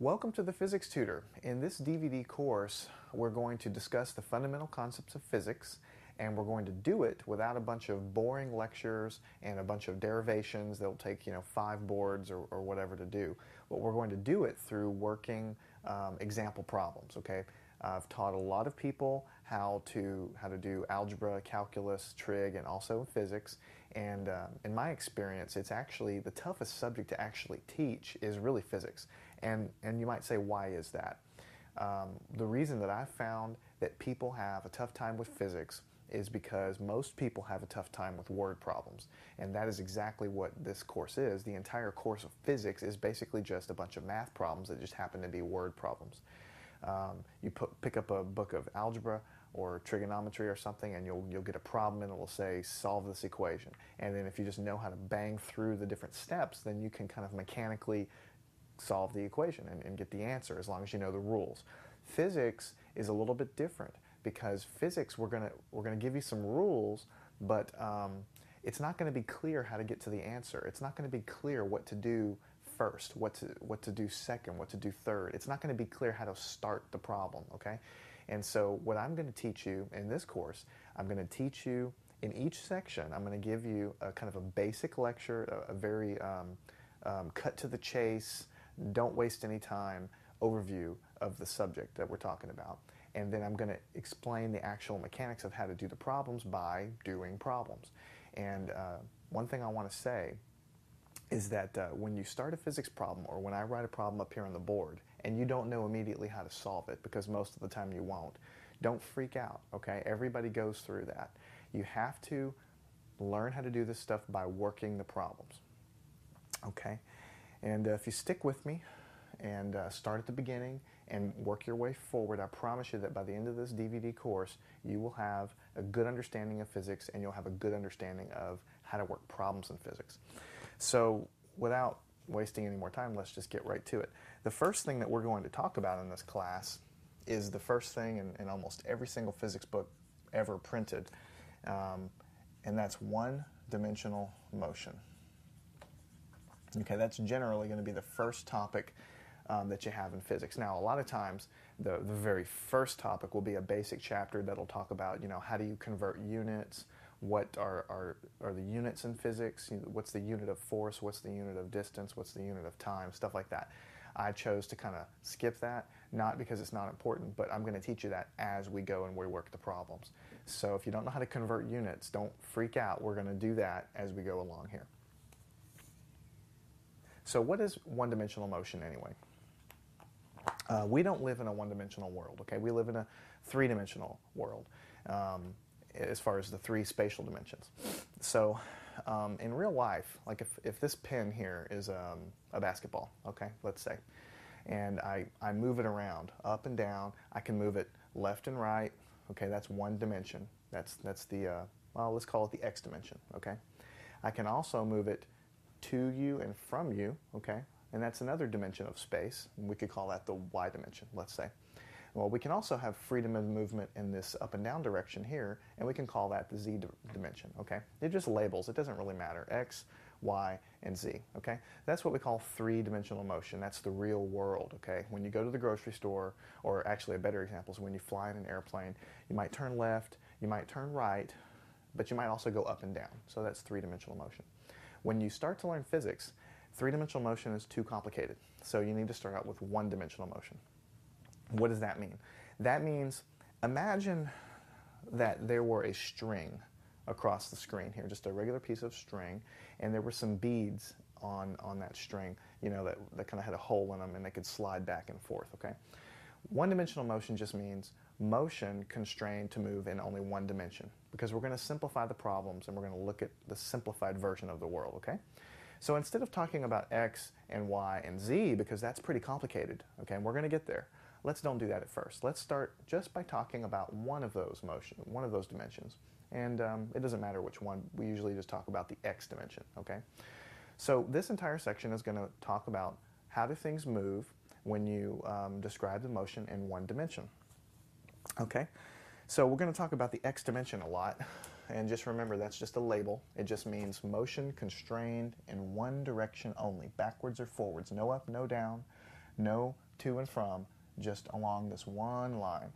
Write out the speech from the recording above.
Welcome to the Physics Tutor. In this DVD course, we're going to discuss the fundamental concepts of physics, and we're going to do it without a bunch of boring lectures and a bunch of derivations that'll take you know five boards or, or whatever to do. But we're going to do it through working um, example problems. Okay, I've taught a lot of people how to how to do algebra, calculus, trig, and also physics. And um, in my experience, it's actually the toughest subject to actually teach is really physics. And, and you might say, why is that? Um, the reason that I've found that people have a tough time with physics is because most people have a tough time with word problems. And that is exactly what this course is. The entire course of physics is basically just a bunch of math problems that just happen to be word problems. Um, you put, pick up a book of algebra or trigonometry or something and you'll, you'll get a problem and it will say solve this equation. And then if you just know how to bang through the different steps, then you can kind of mechanically solve the equation and, and get the answer as long as you know the rules. Physics is a little bit different because physics we're gonna we're gonna give you some rules, but um, it's not going to be clear how to get to the answer. It's not going to be clear what to do first, what to what to do second, what to do third. It's not going to be clear how to start the problem. Okay, and so what I'm going to teach you in this course, I'm going to teach you in each section. I'm going to give you a kind of a basic lecture, a, a very um, um, cut to the chase don't waste any time overview of the subject that we're talking about. And then I'm going to explain the actual mechanics of how to do the problems by doing problems. And uh, one thing I want to say is that uh, when you start a physics problem or when I write a problem up here on the board and you don't know immediately how to solve it because most of the time you won't, don't freak out, okay? Everybody goes through that. You have to learn how to do this stuff by working the problems, okay? And uh, if you stick with me and uh, start at the beginning and work your way forward, I promise you that by the end of this DVD course, you will have a good understanding of physics and you'll have a good understanding of how to work problems in physics. So without wasting any more time, let's just get right to it. The first thing that we're going to talk about in this class is the first thing in, in almost every single physics book ever printed, um, and that's one-dimensional motion. Okay, that's generally going to be the first topic um, that you have in physics. Now, a lot of times, the, the very first topic will be a basic chapter that'll talk about, you know, how do you convert units, what are, are, are the units in physics, what's the unit of force, what's the unit of distance, what's the unit of time, stuff like that. I chose to kind of skip that, not because it's not important, but I'm going to teach you that as we go and we work the problems. So if you don't know how to convert units, don't freak out. We're going to do that as we go along here. So what is one-dimensional motion anyway? Uh, we don't live in a one-dimensional world, okay? We live in a three-dimensional world um, as far as the three spatial dimensions. So um, in real life, like if, if this pin here is um, a basketball, okay, let's say, and I, I move it around, up and down, I can move it left and right, okay, that's one dimension. That's, that's the, uh, well, let's call it the x dimension, okay? I can also move it to you and from you, okay? And that's another dimension of space. We could call that the y dimension, let's say. Well, we can also have freedom of movement in this up and down direction here, and we can call that the z dimension, okay? They're just labels. It doesn't really matter. X, Y, and Z, okay? That's what we call three-dimensional motion. That's the real world, okay? When you go to the grocery store, or actually a better example is when you fly in an airplane, you might turn left, you might turn right, but you might also go up and down. So that's three-dimensional motion. When you start to learn physics, three-dimensional motion is too complicated. So you need to start out with one-dimensional motion. What does that mean? That means imagine that there were a string across the screen here, just a regular piece of string, and there were some beads on, on that string, you know, that, that kind of had a hole in them and they could slide back and forth, okay? One-dimensional motion just means motion constrained to move in only one dimension because we're going to simplify the problems and we're going to look at the simplified version of the world, okay? So instead of talking about x and y and z, because that's pretty complicated, okay, and we're going to get there, let's don't do that at first. Let's start just by talking about one of those motion, one of those dimensions. And um, it doesn't matter which one, we usually just talk about the x dimension, okay? So this entire section is going to talk about how do things move when you um, describe the motion in one dimension. Okay, so we're going to talk about the x dimension a lot. And just remember, that's just a label. It just means motion constrained in one direction only, backwards or forwards. No up, no down, No to and from, just along this one line.